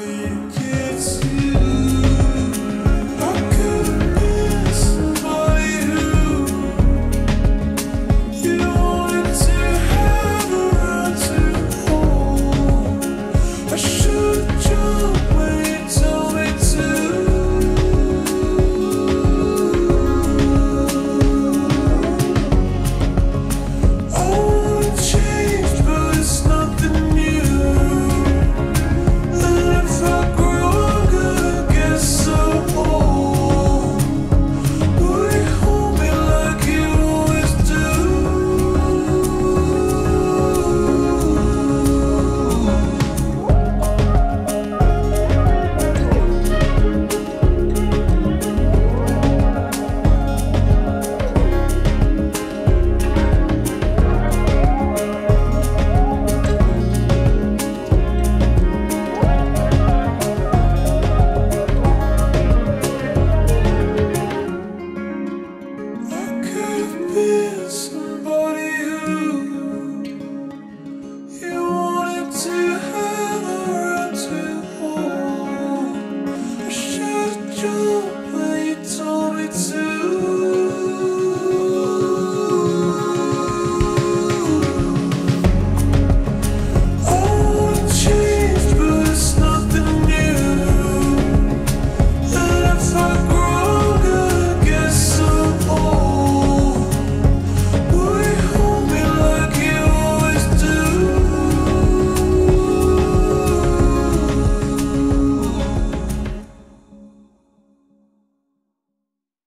see